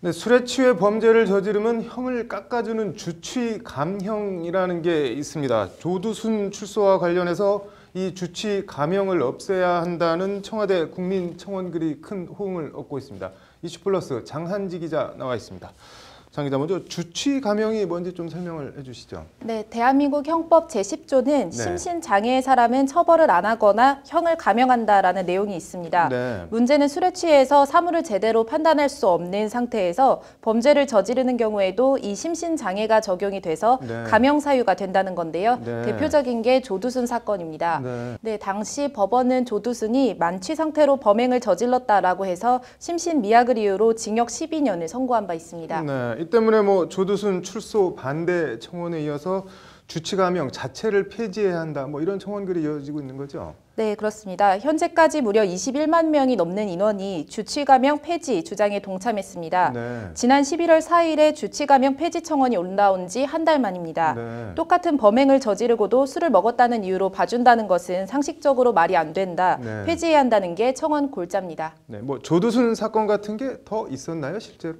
네, 술에 취해 범죄를 저지르면 형을 깎아주는 주취 감형이라는 게 있습니다. 조두순 출소와 관련해서 이 주취 감형을 없애야 한다는 청와대 국민청원글이 큰 호응을 얻고 있습니다. 이슈플러스 장한지 기자 나와 있습니다. 장 기자 먼저 주취 감형이 뭔지 좀 설명을 해주시죠. 네, 대한민국 형법 제10조는 네. 심신장애의 사람은 처벌을 안 하거나 형을 감형한다라는 내용이 있습니다. 네. 문제는 술에 취해서 사물을 제대로 판단할 수 없는 상태에서 범죄를 저지르는 경우에도 이 심신장애가 적용이 돼서 네. 감형 사유가 된다는 건데요. 네. 대표적인 게 조두순 사건입니다. 네. 네, 당시 법원은 조두순이 만취 상태로 범행을 저질렀다라고 해서 심신미약을 이유로 징역 12년을 선고한 바 있습니다. 네, 이 때문에 뭐 조두순 출소 반대 청원에 이어서 주취 감형 자체를 폐지해야 한다. 뭐 이런 청원글이 이어지고 있는 거죠. 네, 그렇습니다. 현재까지 무려 21만 명이 넘는 인원이 주치감형 폐지 주장에 동참했습니다. 네. 지난 11월 4일에 주치감형 폐지 청원이 올라온 지 한 달 만입니다. 네. 똑같은 범행을 저지르고도 술을 먹었다는 이유로 봐준다는 것은 상식적으로 말이 안 된다. 네. 폐지해야 한다는 게 청원 골자입니다. 네, 뭐 조두순 사건 같은 게 더 있었나요, 실제로?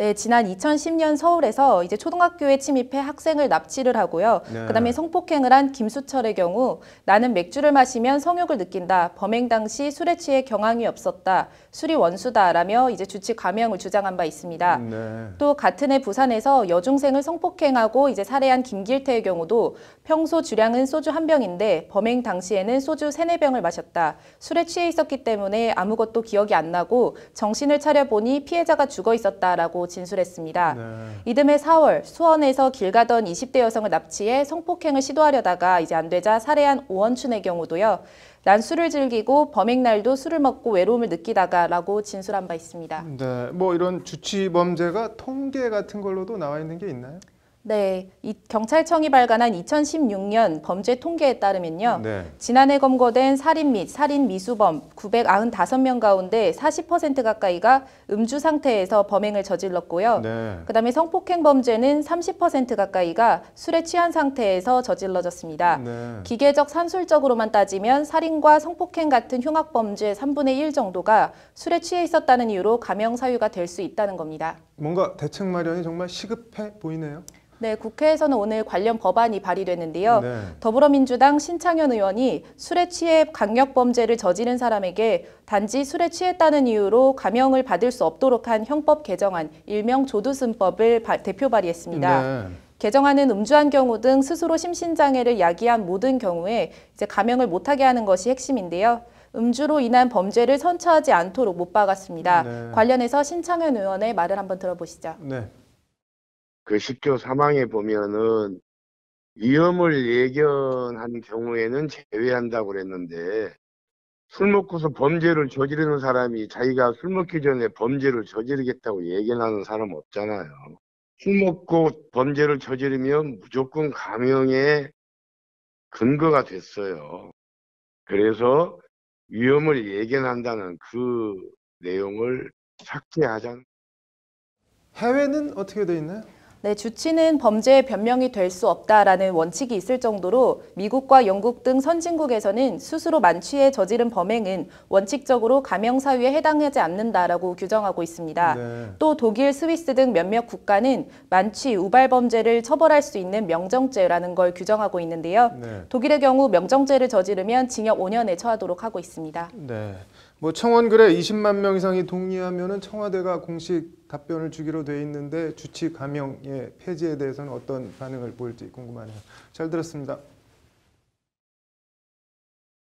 네, 지난 2010년 서울에서 이제 초등학교에 침입해 학생을 납치를 하고요. 네. 그다음에 성폭행을 한 김수철의 경우 나는 맥주를 마시면 성욕을 느낀다. 범행 당시 술에 취해 경황이 없었다. 술이 원수다라며 이제 주치 감형을 주장한 바 있습니다. 네. 또 같은 해 부산에서 여중생을 성폭행하고 이제 살해한 김길태의 경우도 평소 주량은 소주 한 병인데 범행 당시에는 소주 세네 병을 마셨다. 술에 취해 있었기 때문에 아무것도 기억이 안 나고 정신을 차려 보니 피해자가 죽어 있었다라고 진술했습니다. 네. 이듬해 4월 수원에서 길 가던 20대 여성을 납치해 성폭행을 시도하려다가 이제 안 되자 살해한 오원춘의 경우도요. 난 술을 즐기고 범행 날도 술을 먹고 외로움을 느끼다가라고 진술한 바 있습니다. 네, 뭐 이런 주취 범죄가 통계 같은 걸로도 나와 있는 게 있나요? 네, 이 경찰청이 발간한 2016년 범죄 통계에 따르면요. 네. 지난해 검거된 살인 및 살인 미수범 995명 가운데 40% 가까이가 음주 상태에서 범행을 저질렀고요. 네. 그다음에 성폭행 범죄는 30% 가까이가 술에 취한 상태에서 저질러졌습니다. 네. 기계적 산술적으로만 따지면 살인과 성폭행 같은 흉악 범죄 3분의 1 정도가 술에 취해 있었다는 이유로 감형 사유가 될 수 있다는 겁니다. 뭔가 대책 마련이 정말 시급해 보이네요. 네, 국회에서는 오늘 관련 법안이 발의됐는데요. 네. 더불어민주당 신창현 의원이 술에 취해 강력 범죄를 저지른 사람에게 단지 술에 취했다는 이유로 감형을 받을 수 없도록 한 형법 개정안 일명 조두순법을 바- 대표 발의했습니다. 네. 개정안은 음주한 경우 등 스스로 심신장애를 야기한 모든 경우에 이제 감형을 못하게 하는 것이 핵심인데요. 음주로 인한 범죄를 선처하지 않도록 못 박았습니다. 네. 관련해서 신창현 의원의 말을 한번 들어보시죠. 네. 그 10조 3항에 보면은 위험을 예견한 경우에는 제외한다고 그랬는데 술 먹고서 범죄를 저지르는 사람이 자기가 술 먹기 전에 범죄를 저지르겠다고 예견하는 사람 없잖아요. 술 먹고 범죄를 저지르면 무조건 감형의 근거가 됐어요. 그래서 위험을 예견한다는 그 내용을 삭제하자는 해외는 어떻게 돼 있나요? 네, 주치는 범죄의 변명이 될 수 없다라는 원칙이 있을 정도로 미국과 영국 등 선진국에서는 스스로 만취해 저지른 범행은 원칙적으로 감형 사유에 해당하지 않는다라고 규정하고 있습니다. 네. 또 독일, 스위스 등 몇몇 국가는 만취, 우발 범죄를 처벌할 수 있는 명정죄라는 걸 규정하고 있는데요. 네. 독일의 경우 명정죄를 저지르면 징역 5년에 처하도록 하고 있습니다. 네. 뭐 청원글에 20만 명 이상이 동의하면은 청와대가 공식 답변을 주기로 돼 있는데 주치 감형의 폐지에 대해서는 어떤 반응을 보일지 궁금하네요. 잘 들었습니다.